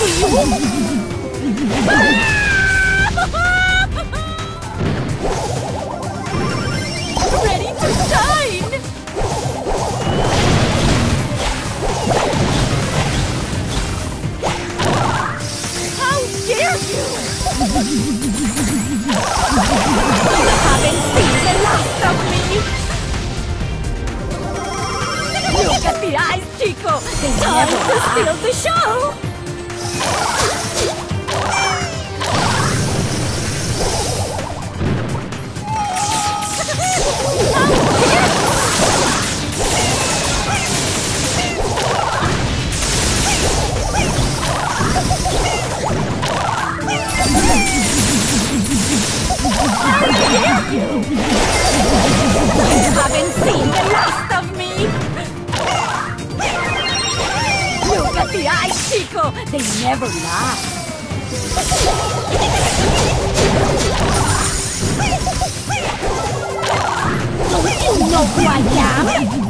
Ready to shine! How dare you! You haven't seen the last of me! Look at the eyes, Chico! Time to steal the show! You haven't seen the last Chico! They never lie! Don't you know who I am?